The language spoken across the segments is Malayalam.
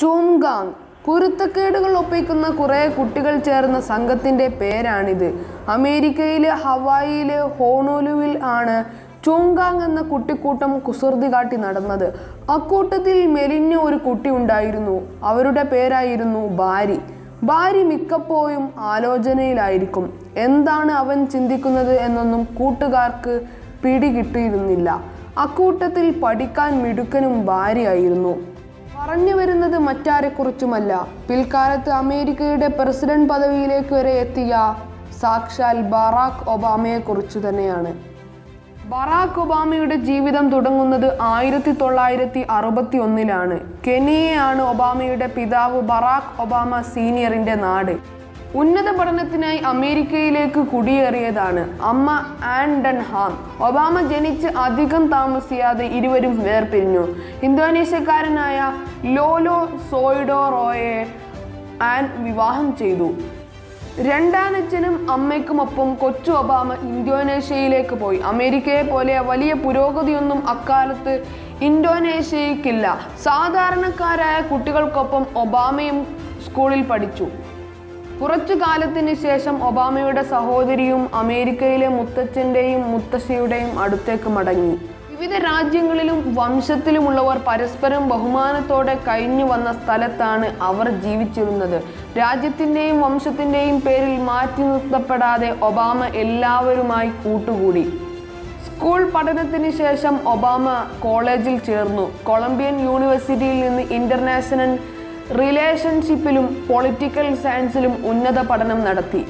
ചൂംഗാങ്. കുരുത്തക്കേടുകൾ ഒപ്പിക്കുന്ന കുറേ കുട്ടികൾ ചേർന്ന സംഘത്തിന്റെ പേരാണിത്. അമേരിക്കയിലെ ഹവായിയിലെ ഹോണോലുവിൽ ആണ് ചൂങ്കാങ് എന്ന കുട്ടിക്കൂട്ടം കുസൃതി കാട്ടി നടന്നത്. അക്കൂട്ടത്തിൽ മെലിഞ്ഞ ഒരു കുട്ടി ഉണ്ടായിരുന്നു. അവരുടെ പേരായിരുന്നു ബാരി. ബാരി മിക്കപ്പോഴും ആലോചനയിലായിരിക്കും. എന്താണ് അവൻ ചിന്തിക്കുന്നത് എന്നൊന്നും കൂട്ടുകാർക്ക് പിടികിട്ടിയിരുന്നില്ല. അക്കൂട്ടത്തിൽ പഠിക്കാൻ മിടുക്കനും ഭാര്യയായിരുന്നു പറഞ്ഞു വരുന്നത് മറ്റാരെക്കുറിച്ചുമല്ല. പിൽക്കാലത്ത് അമേരിക്കയുടെ പ്രസിഡന്റ് പദവിയിലേക്ക് വരെ എത്തിയ സാക്ഷാൽ ബറാക്ക് ഒബാമയെക്കുറിച്ചു തന്നെയാണ്. ബറാക്ക് ഒബാമയുടെ ജീവിതം തുടങ്ങുന്നത് ആയിരത്തി തൊള്ളായിരത്തി അറുപത്തി ഒന്നിലാണ് കെനിയയാണ് ഒബാമയുടെ പിതാവ് ബറാക്ക് ഒബാമ സീനിയറിന്റെ നാട്. ഉന്നത പഠനത്തിനായി അമേരിക്കയിലേക്ക് കുടിയേറിയതാണ് അമ്മ ആൻഡൻ ഹാം ഒബാമ ജനിച്ച് അധികം താമസിയാതെ ഇരുവരും വേർപിരിഞ്ഞു. ഇന്തോനേഷ്യക്കാരനായ ലോലോ സോയിഡോ റോയെ ആൻ വിവാഹം ചെയ്തു. രണ്ടാനച്ഛനും അമ്മയ്ക്കുമൊപ്പം കൊച്ചു ഒബാമ ഇന്തോനേഷ്യയിലേക്ക് പോയി. അമേരിക്കയെ പോലെ വലിയ പുരോഗതിയൊന്നും അക്കാലത്ത് ഇന്തോനേഷ്യയ്ക്കില്ല. സാധാരണക്കാരായ കുട്ടികൾക്കൊപ്പം ഒബാമയും സ്കൂളിൽ പഠിച്ചു. കുറച്ചു കാലത്തിന് ശേഷം ഒബാമയുടെ സഹോദരിയും അമേരിക്കയിലെ മുത്തച്ഛന്റെയും മുത്തശ്ശിയുടെയും അടുത്തേക്ക് മടങ്ങി. വിവിധ രാജ്യങ്ങളിലും വംശത്തിലുമുള്ളവർ പരസ്പരം ബഹുമാനത്തോടെ കഴിഞ്ഞു വന്ന സ്ഥലത്താണ് അവർ ജീവിച്ചിരുന്നത്. രാജ്യത്തിന്റെയും വംശത്തിന്റെയും പേരിൽ മാറ്റി നിർത്തപ്പെടാതെ ഒബാമ എല്ലാവരുമായി കൂട്ടുകൂടി. സ്കൂൾ പഠനത്തിന് ശേഷം ഒബാമ കോളേജിൽ ചേർന്നു. കൊളംബിയൻ യൂണിവേഴ്സിറ്റിയിൽ നിന്ന് ഇന്റർനാഷണൽ റിലേഷൻഷിപ്പിലും പൊളിറ്റിക്കൽ സയൻസിലും ഉന്നത പഠനം നടത്തി.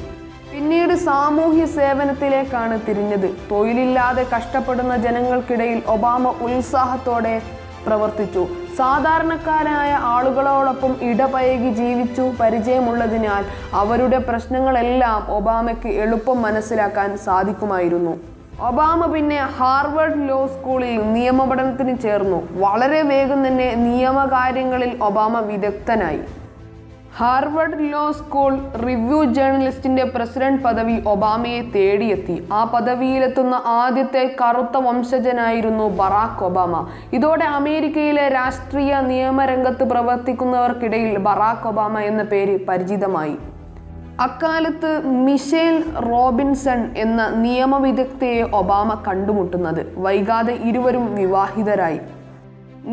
പിന്നീട് സാമൂഹ്യ സേവനത്തിലേക്കാണ് തിരിഞ്ഞത്. തൊഴിലില്ലാതെ കഷ്ടപ്പെടുന്ന ജനങ്ങൾക്കിടയിൽ ഒബാമ ഉത്സാഹത്തോടെ പ്രവർത്തിച്ചു. സാധാരണക്കാരായ ആളുകളോടൊപ്പം ഇടപഴകി ജീവിച്ചു പരിചയമുള്ളതിനാൽ അവരുടെ പ്രശ്നങ്ങളെല്ലാം ഒബാമയ്ക്ക് എളുപ്പം മനസ്സിലാക്കാൻ സാധിക്കുമായിരുന്നു. ഒബാമ പിന്നെ ഹാർവർഡ് ലോ സ്കൂളിൽ നിയമപഠനത്തിന് ചേർന്നു. വളരെ വേഗം തന്നെ നിയമകാര്യങ്ങളിൽ ഒബാമ വിദഗ്ധനായി. ഹാർവർഡ് ലോ സ്കൂൾ റിവ്യൂ ജേർണലിസ്റ്റിന്റെ പ്രസിഡന്റ് പദവി ഒബാമയെ തേടിയെത്തി. ആ പദവിയിലെത്തുന്ന ആദ്യത്തെ കറുത്ത വംശജനായിരുന്നു ബറാക്ക് ഒബാമ. ഇതോടെ അമേരിക്കയിലെ രാഷ്ട്രീയ നിയമരംഗത്ത് പ്രവർത്തിക്കുന്നവർക്കിടയിൽ ബറാക്ക് ഒബാമ എന്ന പേര് പരിചിതമായി. അക്കാലത്ത് മിഷേൽ റോബിൻസൺ എന്ന നിയമവിദഗ്ധയെ ഒബാമ കണ്ടുമുട്ടുന്നത് വൈകാതെ ഇരുവരും വിവാഹിതരായി.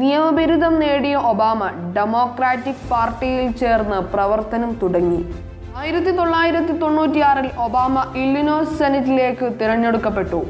നിയമബിരുദം നേടിയ ഒബാമ ഡെമോക്രാറ്റിക് പാർട്ടിയിൽ ചേർന്ന് പ്രവർത്തനം തുടങ്ങി. ആയിരത്തി തൊള്ളായിരത്തി തൊണ്ണൂറ്റിയാറിൽ ഒബാമ ഇല്ലിനോസ് സെനറ്റിലേക്ക് തിരഞ്ഞെടുക്കപ്പെട്ടു.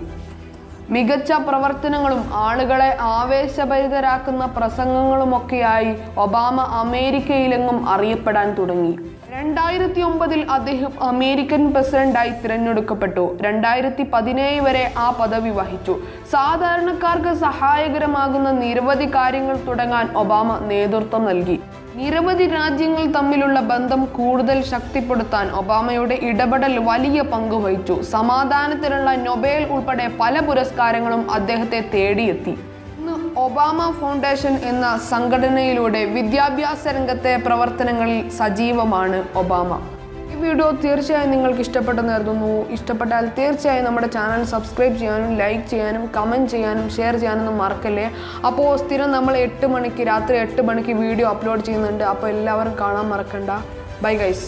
മികച്ച പ്രവർത്തനങ്ങളും ആളുകളെ ആവേശഭരിതരാക്കുന്ന പ്രസംഗങ്ങളുമൊക്കെയായി ഒബാമ അമേരിക്കയിലെങ്ങും അറിയപ്പെടാൻ തുടങ്ങി. രണ്ടായിരത്തി ഒമ്പതിൽ അദ്ദേഹം അമേരിക്കൻ പ്രസിഡന്റായി തിരഞ്ഞെടുക്കപ്പെട്ടു. രണ്ടായിരത്തി പതിനേഴ് വരെ ആ പദവി വഹിച്ചു. സാധാരണക്കാർക്ക് സഹായകരമാകുന്ന നിരവധി കാര്യങ്ങൾ തുടങ്ങാൻ ഒബാമ നേതൃത്വം നൽകി. നിരവധി രാജ്യങ്ങൾ തമ്മിലുള്ള ബന്ധം കൂടുതൽ ശക്തിപ്പെടുത്താൻ ഒബാമയുടെ ഇടപെടൽ വലിയ പങ്ക് വഹിച്ചു. സമാധാനത്തിനുള്ള നൊബേൽ ഉൾപ്പെടെ പല പുരസ്കാരങ്ങളും അദ്ദേഹത്തെ തേടിയെത്തി. ഒബാമ ഫൗണ്ടേഷൻ എന്ന സംഘടനയിലൂടെ വിദ്യാഭ്യാസ രംഗത്തെ പ്രവർത്തനങ്ങളിൽ സജീവമാണ് ഒബാമ. ഈ വീഡിയോ തീർച്ചയായും നിങ്ങൾക്ക് ഇഷ്ടപ്പെട്ടെന്ന് കരുതുന്നു. ഇഷ്ടപ്പെട്ടാൽ തീർച്ചയായും നമ്മുടെ ചാനൽ സബ്സ്ക്രൈബ് ചെയ്യാനും ലൈക്ക് ചെയ്യാനും കമന്റ് ചെയ്യാനും ഷെയർ ചെയ്യാനൊന്നും മറക്കല്ലേ? അപ്പോൾ സ്ഥിരം നമ്മൾ എട്ട് മണിക്ക് രാത്രി എട്ട് മണിക്ക് വീഡിയോ അപ്ലോഡ് ചെയ്യുന്നുണ്ട്. അപ്പോൾ എല്ലാവരും കാണാൻ മറക്കണ്ട. Bye guys.